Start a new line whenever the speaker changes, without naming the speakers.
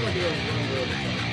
cuma